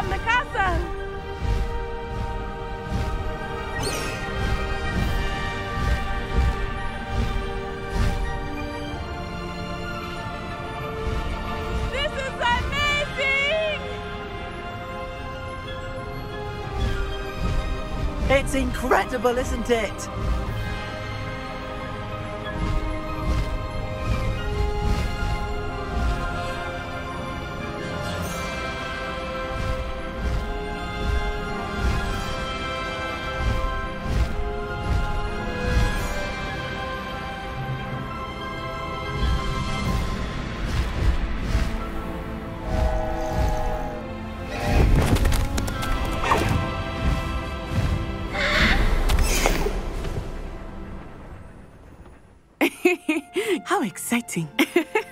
from the castle! This is amazing! It's incredible, isn't it? How exciting!